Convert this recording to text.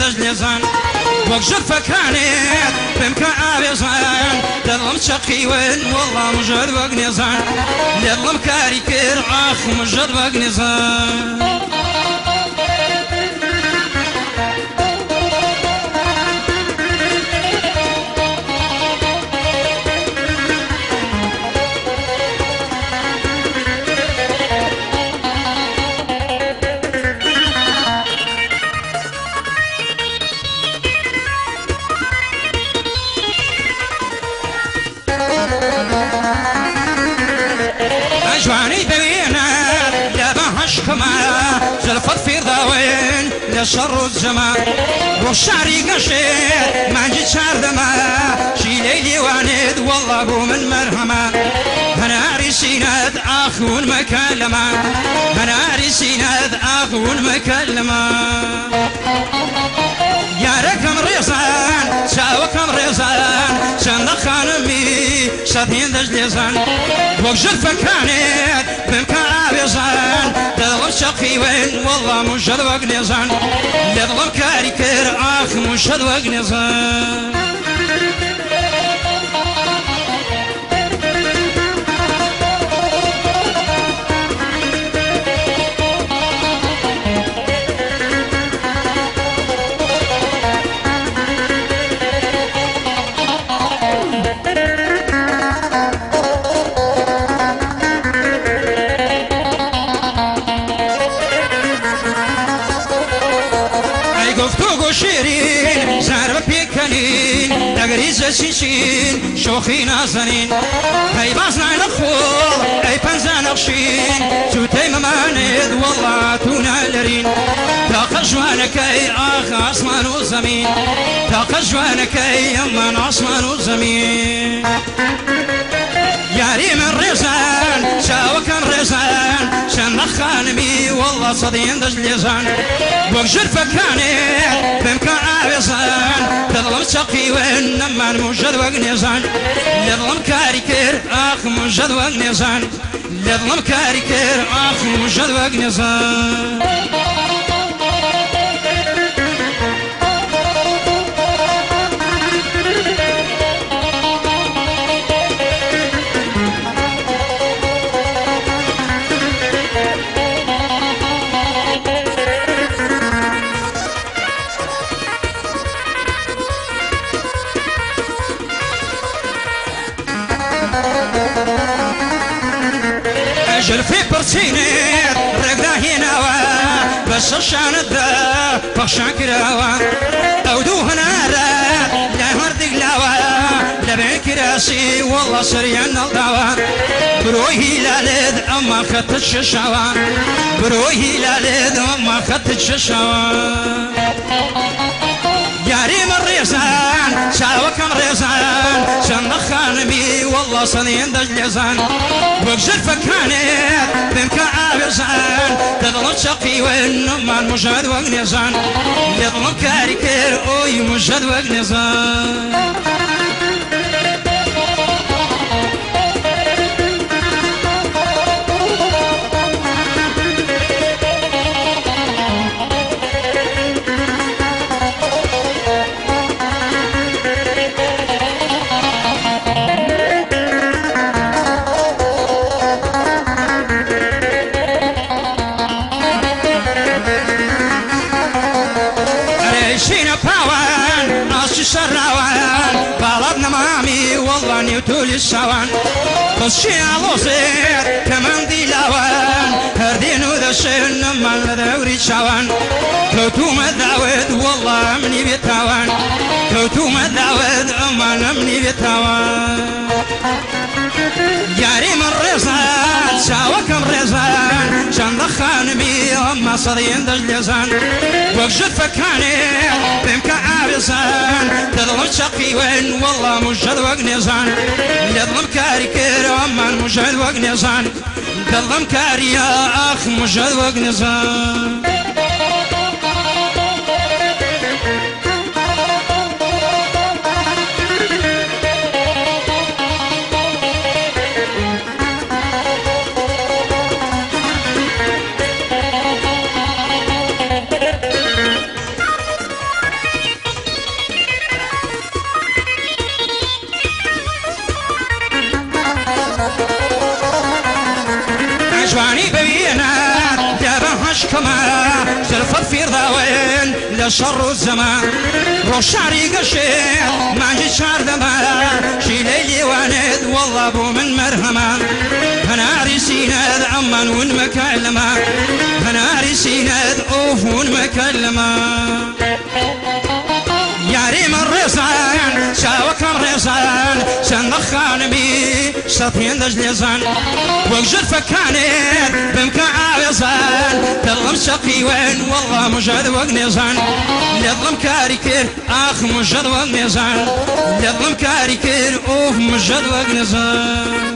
سەدین دەست لێزان وەک ژەرفەکانێت پێمکە ئاوێزان دەڵم چەقیون وەڵام مژەر وەک نێزان لێڵم کاری کرد ئاخ مژەر وەک نێزان. جوانی ببینە لە بەهشکما زلفت فێرداوێن لە شەڕ و جەما بۆ شاری گەشێت مانجی چاردەما شیلەی لێوانێت وەڵا بۆ من مەرهەما هەناری سینەت ئاخون مەکە لەما هەناری سینەت ئاخون مەکە لەما یارەکەم ڕێزان چاوەکەم ڕێزان چەندە خانمی سەدهێن دەست لێزان وەک ژرفەکانێت بمکە ئاوێزان دەڵم شەقیوێن وەڵام و ژەد وەک نێزان لە دڵم گفتوگۆ شێرین زار بە پێکەنین دەگەریزە سیچین شۆخی نازەنین ئەی باز نانەخۆ ئەی پەنجانەخشین سوتەی مەمانێت وەڵاتونە لەرین تاقە جوانەکەی ئاخ ئاسمان و زەمین تاقە جوانەکەی ئەمان ئاسمان و زەمین یاری من ڕێزان چاوەکەم ڕێزان چەندە خانمی وەڵە سەدەیان دەست لێزان وەک ژرفەکانێت بمکە ئاوێزان دەڵم چەقیوێن نەمان موژەد وەک نێزان لە دڵم کاری کرد ئاخ موژەد وەک ئەژر پێ پرچینێت ڕێگداهێناوە بە شەشانەدا پەخشان کراوە. ئەو دوو هەنارە لە هەردگلاوە لەبێ کراسی وەڵە سەریان نەڵداوە. برۆهی لالێت ئەمە خەتە شەشاوە. برۆهی لالێت ئەمە خەتە شەشاوە. یاریمە ڕێزان چاوە ڕێزان چەندە خانمی وەڵە سەدەیان دەست لێزان وەک ژرفەکانێت بمکە ئاوێزان دەدڵم چەقیوێن نمان مژاد وەک نێزان لێدڵم کاری کرد ئۆی مژەد وەک نێزان ئەرێشینە شەراوان باڵات نەمامی وەڵانی و تولی شاوان. خۆشی ئاڵۆزێت کەمەندی لاوان هەردین و دەشێن نەمان لە دەوری چاوان کەوتومە داوێت وەڵا منی بێتاوان. کەوتومە داوێت ئەمانە منی بێتاوان. یاری من ڕێزان چاوەکەم ڕێزان چەندە خانمی ئەمما سەدەیان دەست لێزان وەک ژرفەکانێ پێمکە ئاوێزان دەدڵم چەقیوێن وەڵا مژەد وەک نێزان لەدڵم کاری کرد ئەممان مژەد وەک نێزان دڵم کاریە ئاخ شر الزمان روشاري قشير ما جي شار دما شي ليلي واند والله ابو من مرهما هناري سيند عمان ون مكلمة هناري سيند اوف ون بي شطين دج لزان وجد فكانت بمك عاوزان تظلم شقي وين؟ والله مجد وقنزان لظلم كاريكير آخ مجد وقنزان لظلم كاريكير اوف مجد وقنزان